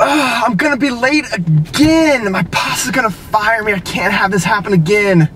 I'm gonna be late again. My boss is gonna fire me. I can't have this happen again.